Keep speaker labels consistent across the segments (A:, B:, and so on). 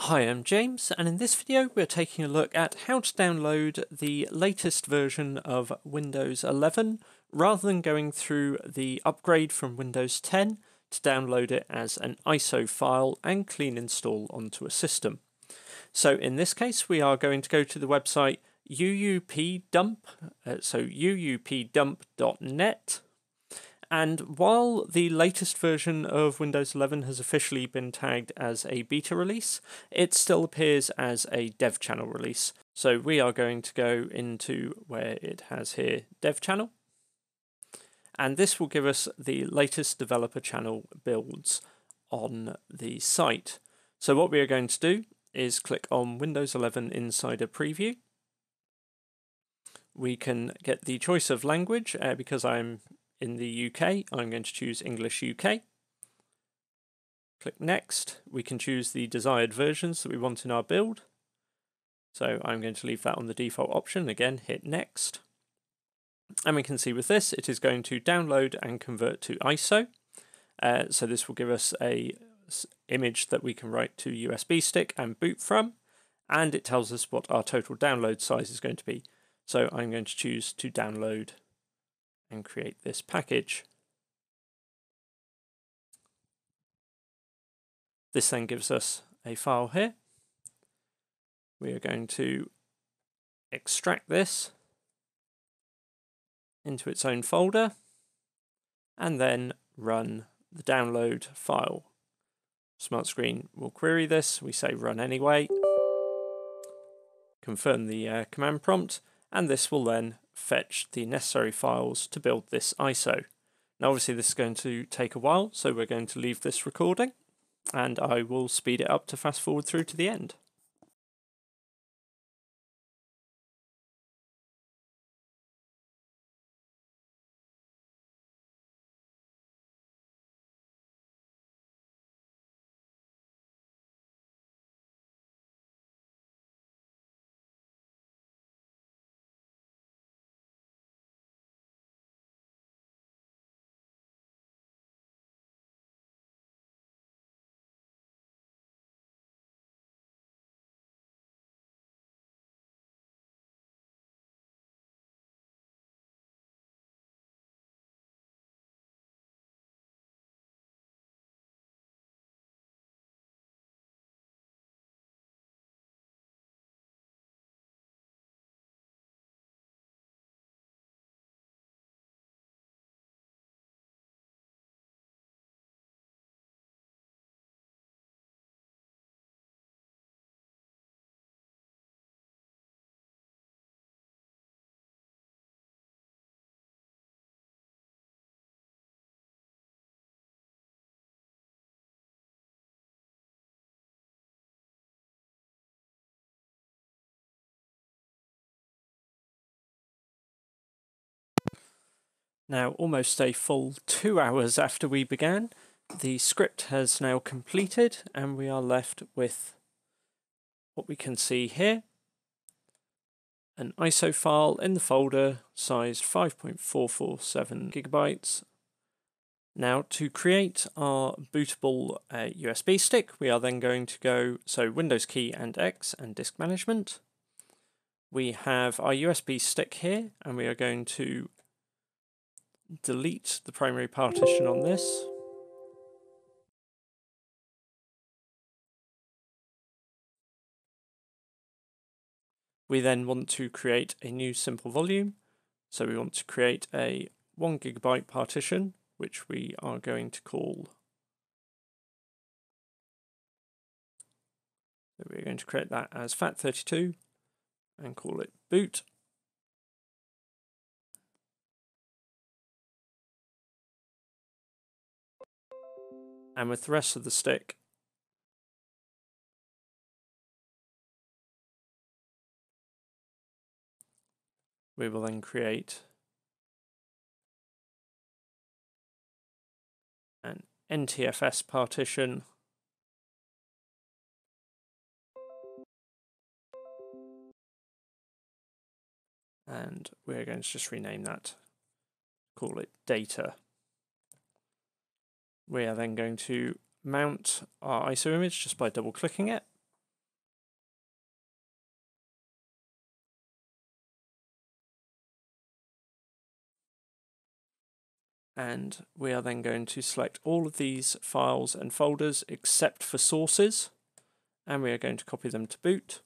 A: Hi, I'm James, and in this video we're taking a look at how to download the latest version of Windows 11 rather than going through the upgrade from Windows 10 to download it as an ISO file and clean install onto a system. So in this case we are going to go to the website uupdump, uh, so uupdump.net and while the latest version of Windows 11 has officially been tagged as a beta release, it still appears as a dev channel release. So we are going to go into where it has here dev channel. And this will give us the latest developer channel builds on the site. So what we are going to do is click on Windows 11 Insider Preview. We can get the choice of language uh, because I'm in the UK, I'm going to choose English UK. Click Next. We can choose the desired versions that we want in our build. So I'm going to leave that on the default option. Again, hit Next. And we can see with this, it is going to download and convert to ISO. Uh, so this will give us a image that we can write to USB stick and boot from. And it tells us what our total download size is going to be. So I'm going to choose to download and create this package. This then gives us a file here. We are going to extract this into its own folder and then run the download file. Smart Screen will query this. We say run anyway. Confirm the uh, command prompt and this will then fetch the necessary files to build this ISO. Now obviously this is going to take a while, so we're going to leave this recording and I will speed it up to fast forward through to the end. Now, almost a full two hours after we began, the script has now completed and we are left with what we can see here. An ISO file in the folder sized 5.447 gigabytes. Now to create our bootable uh, USB stick, we are then going to go, so Windows key and X and disk management. We have our USB stick here and we are going to delete the primary partition on this. We then want to create a new simple volume. So we want to create a one gigabyte partition, which we are going to call. We're going to create that as FAT32 and call it boot. And with the rest of the stick. We will then create an NTFS partition. And we're going to just rename that. Call it data we are then going to mount our ISO image just by double clicking it. And we are then going to select all of these files and folders except for sources. And we are going to copy them to boot.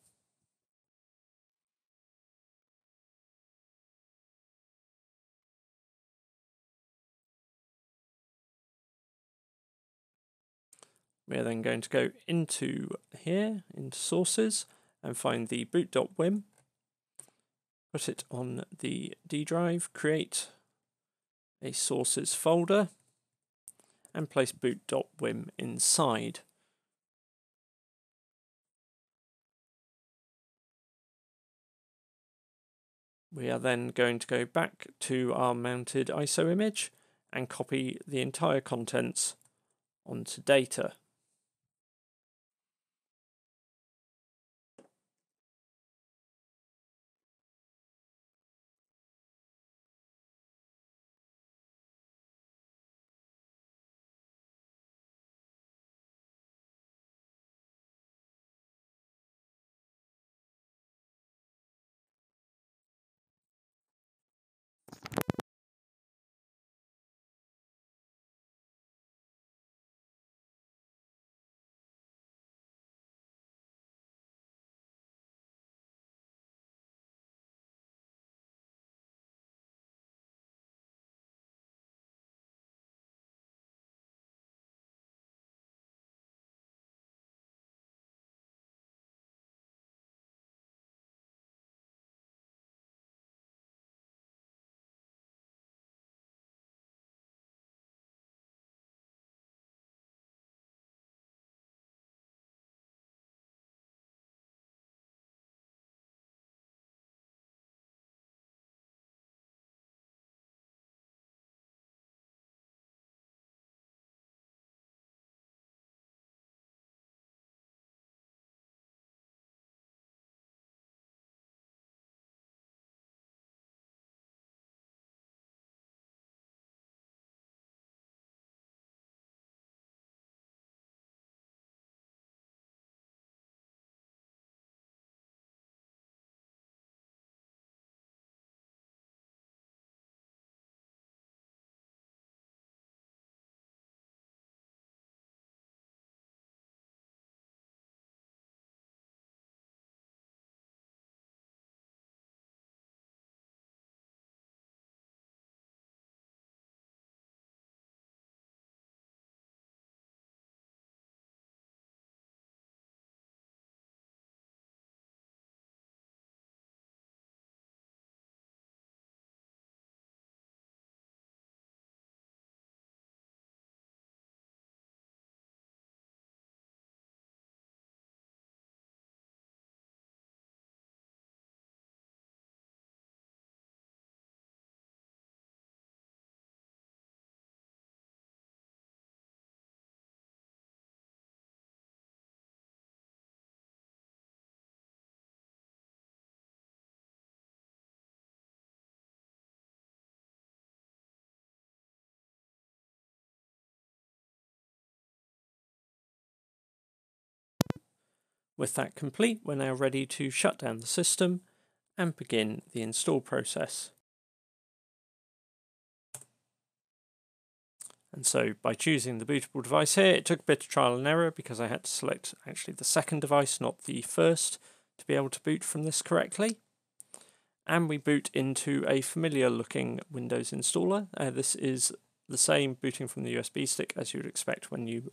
A: We are then going to go into here, into sources, and find the boot.wim, put it on the D drive, create a sources folder, and place boot.wim inside. We are then going to go back to our mounted ISO image and copy the entire contents onto data. With that complete, we're now ready to shut down the system and begin the install process. And so by choosing the bootable device here, it took a bit of trial and error because I had to select actually the second device, not the first, to be able to boot from this correctly. And we boot into a familiar looking Windows installer. Uh, this is the same booting from the USB stick as you would expect when you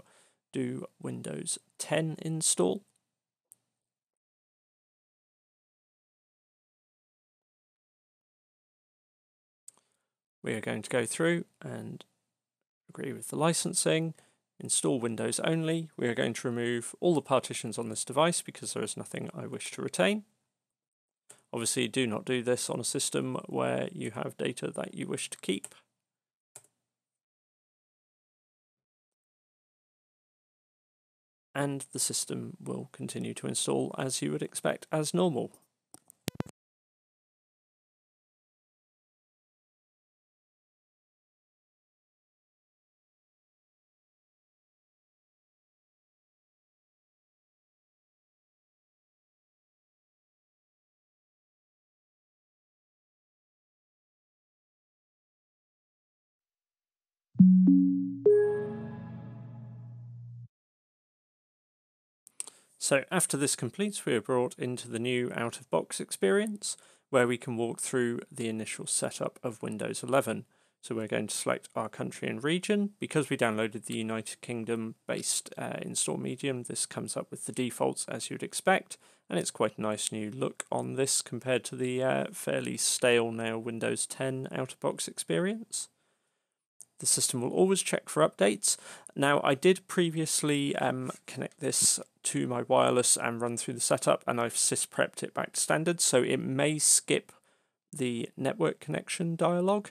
A: do Windows 10 install. We are going to go through and agree with the licensing, install Windows only. We are going to remove all the partitions on this device because there is nothing I wish to retain. Obviously, do not do this on a system where you have data that you wish to keep. And the system will continue to install as you would expect as normal. So after this completes, we are brought into the new out-of-box experience where we can walk through the initial setup of Windows 11. So we're going to select our country and region. Because we downloaded the United Kingdom based uh, install medium, this comes up with the defaults as you'd expect. And it's quite a nice new look on this compared to the uh, fairly stale now Windows 10 out-of-box experience. The system will always check for updates. Now, I did previously um, connect this to my wireless and run through the setup, and I've sysprepped it back to standard, so it may skip the network connection dialog.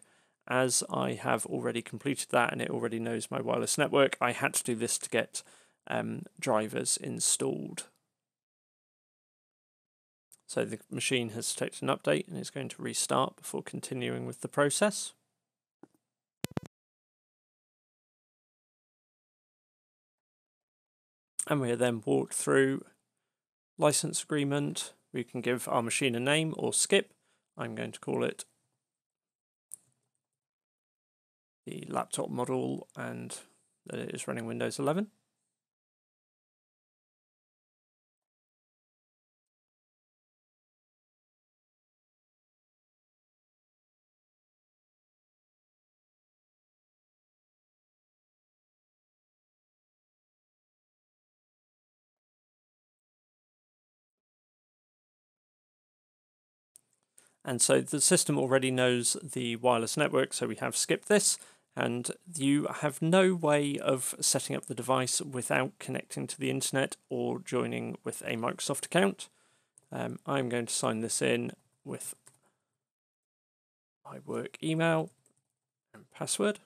A: As I have already completed that and it already knows my wireless network, I had to do this to get um, drivers installed. So the machine has detected an update and is going to restart before continuing with the process. And we are then walked through license agreement. We can give our machine a name or skip. I'm going to call it the laptop model and that it is running Windows 11. And so the system already knows the wireless network, so we have skipped this. And you have no way of setting up the device without connecting to the internet or joining with a Microsoft account. Um, I'm going to sign this in with my work email and password.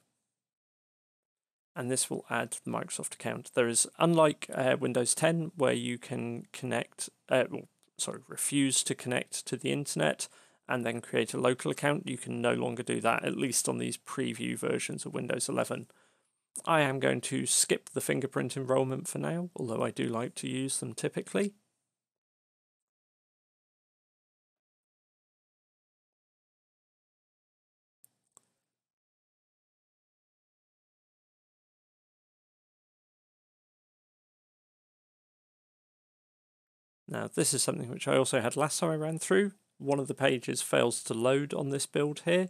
A: And this will add the Microsoft account. There is, unlike uh, Windows 10, where you can connect, uh, well, sorry, refuse to connect to the internet, and then create a local account, you can no longer do that, at least on these preview versions of Windows 11. I am going to skip the fingerprint enrollment for now, although I do like to use them typically. Now this is something which I also had last time I ran through, one of the pages fails to load on this build here.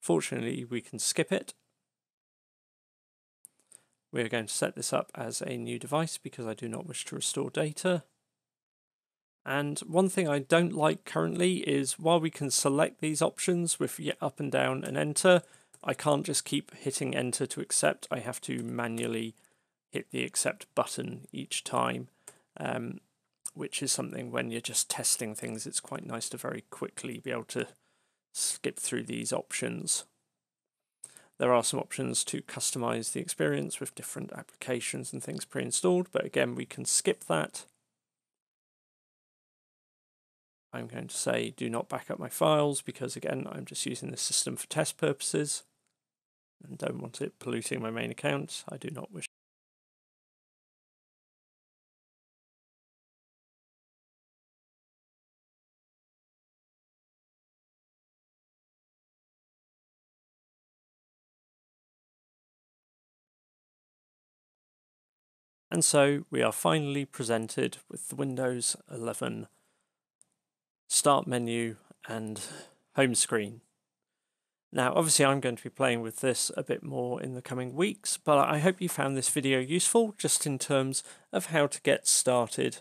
A: Fortunately, we can skip it. We're going to set this up as a new device because I do not wish to restore data. And one thing I don't like currently is while we can select these options with up and down and enter, I can't just keep hitting enter to accept. I have to manually hit the accept button each time. Um, which is something when you're just testing things, it's quite nice to very quickly be able to skip through these options. There are some options to customize the experience with different applications and things pre-installed, but again, we can skip that. I'm going to say do not back up my files because again, I'm just using the system for test purposes and don't want it polluting my main account. I do not wish And so we are finally presented with the Windows 11 start menu and home screen. Now, obviously I'm going to be playing with this a bit more in the coming weeks, but I hope you found this video useful just in terms of how to get started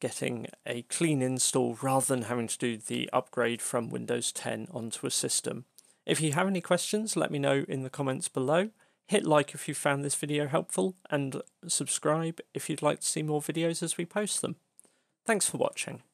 A: getting a clean install rather than having to do the upgrade from Windows 10 onto a system. If you have any questions, let me know in the comments below. Hit like if you found this video helpful and subscribe if you'd like to see more videos as we post them. Thanks for watching.